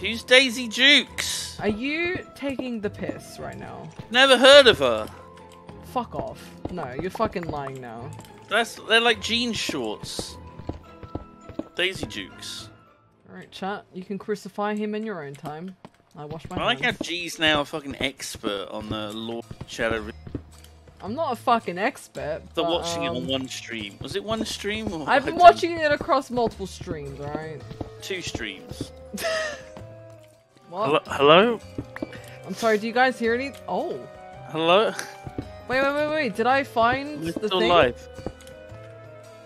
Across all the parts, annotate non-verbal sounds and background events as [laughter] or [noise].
Who's Daisy Jukes? Are you taking the piss right now? Never heard of her. Fuck off. No, you're fucking lying now. That's they're like jean shorts. Daisy Jukes. Alright, chat. You can crucify him in your own time. I wash my I like how. G's now a fucking expert on the Lord Shadow. I'm not a fucking expert. They're but, watching it um, on one stream. Was it one stream or I've been watching it across multiple streams, alright? two streams? [laughs] What? Hello? I'm sorry, do you guys hear any? Oh. Hello? Wait, wait, wait, wait. Did I find We're the still thing? live.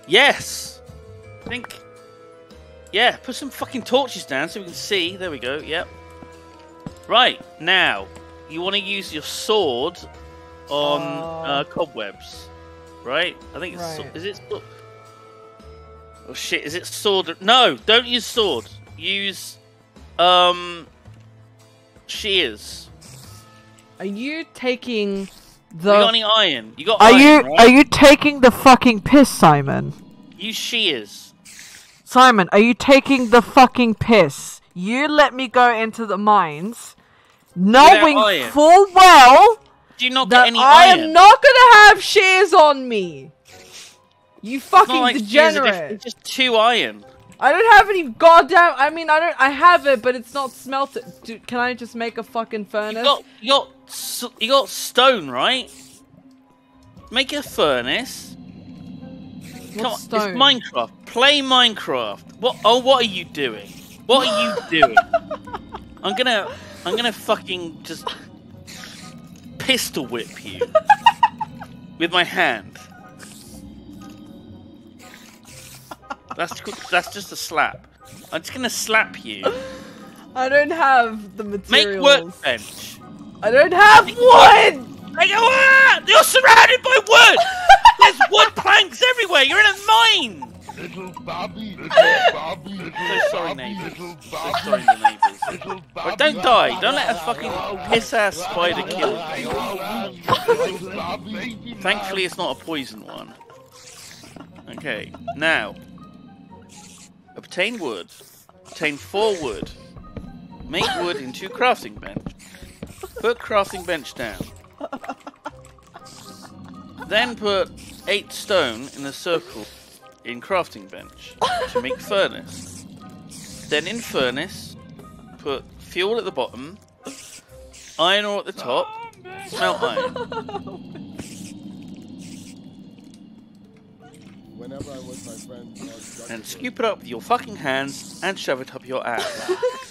Yes. I think. Yeah, put some fucking torches down so we can see. There we go. Yep. Right now, you want to use your sword on Uh. uh, cobwebs, right? I think it's Right. is it. Oh shit! Is it sword? No, don't use sword. Use um shears. Are you taking the? You the? got any iron? You got Are iron, you right? are you taking the fucking piss, Simon? Use shears. Simon, are you taking the fucking piss? You let me go into the mines, knowing iron. full well Do you not that get any I iron? am not gonna have shears on me. You It's fucking not like shears are degenerate. It's just two iron. I don't have any goddamn. I mean, I don't. I have it, but it's not smelted. Do, can I just make a fucking furnace? You got you got you got stone, right? Make a furnace. Come on, stone? it's Minecraft. Play Minecraft. What? Oh, what are you doing? What are you doing? [laughs] I'm gonna I'm gonna fucking just pistol whip you [laughs] with my hand. That's that's just a slap. I'm just gonna slap you. I don't have the material. Make materials. workbench. I don't have wood. Hey! You're surrounded by wood! There's wood [laughs] planks everywhere! You're in a mine! Little Bobby, little [laughs] Bobby, little So sorry, Bobby, neighbours. little So Bobby, sorry, the neighbours. little But Bobby. don't die. Don't let a fucking piss-ass spider kill you. Thankfully, it's not a poison one. Okay, now. Obtain wood. Obtain four wood. Make wood into crafting bench. Put crafting bench down. Then put eight stone in a circle in crafting bench to make furnace. Then in furnace, put fuel at the bottom, iron ore at the top, smelt iron. [laughs] and scoop it up with your fucking hands and shove it up your ass. [laughs]